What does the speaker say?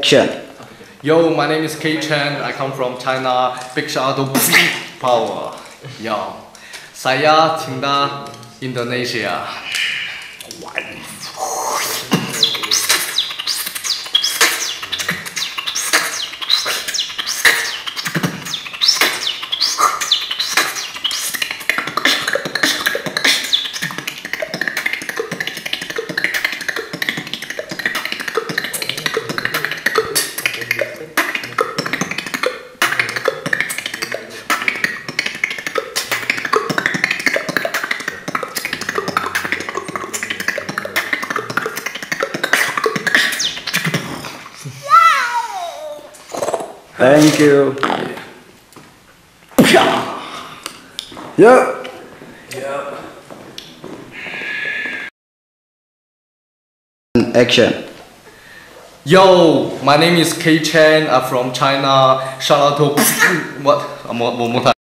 Action. Yo, my name is K-Chan. I come from China. Big to Power. Yo, saya cinta Indonesia. Thank you. Yep. Action. Yo, my name is K-Chan. I'm from China. Shout out to what? One more, one more time.